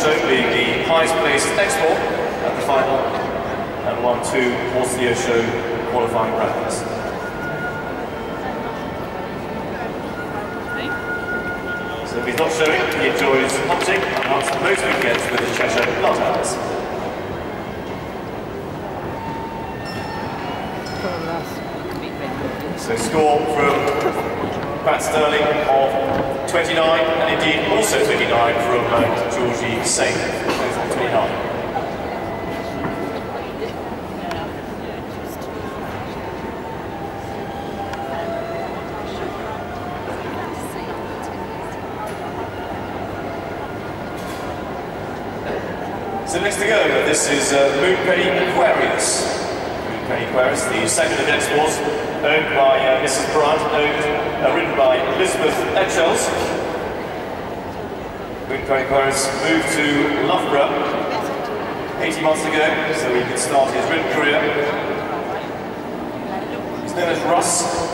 show being the highest placed export at the final and won two Horse Theo Show qualifying practice. So if he's not showing, he enjoys hunting and hunts most weekends with his Cheshire Bloodhounds. So score from Pat Sterling of 29 and indeed also 29 from Georgie Saint, on 29. So next to go, this is uh, Moonpenny Aquarius. Aquarius, the second of exports, owned by uh, Mrs. Bryant, owned, uh, ridden by Elizabeth Etchells. Aquarius moved to Loughborough 80 months ago, so he could start his ridden career. He's known as Russ,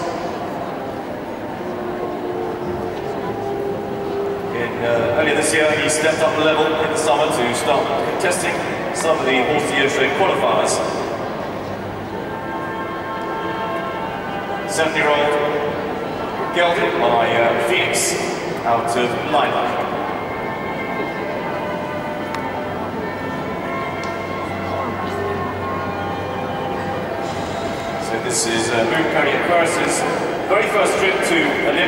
uh, earlier this year, he stepped up a level in the summer to start contesting some of the Horse Theo Show qualifiers. Seven-year-old gelded by uh, Phoenix out of Lilac. So this is uh, Moonpenny Aquarius' very first trip to Olympia.